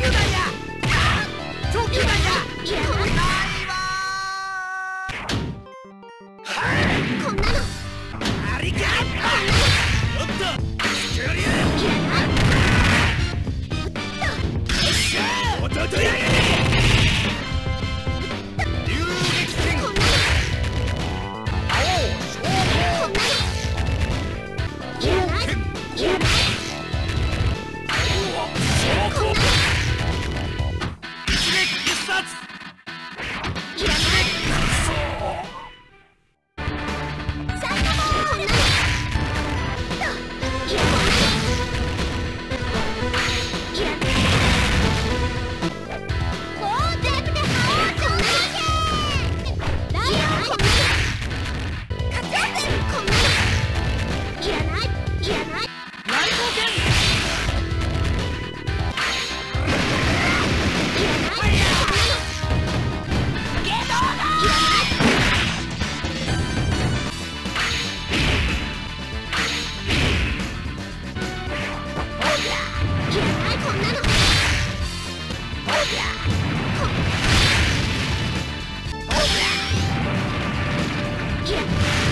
弟や超おと。と。nuts! 行け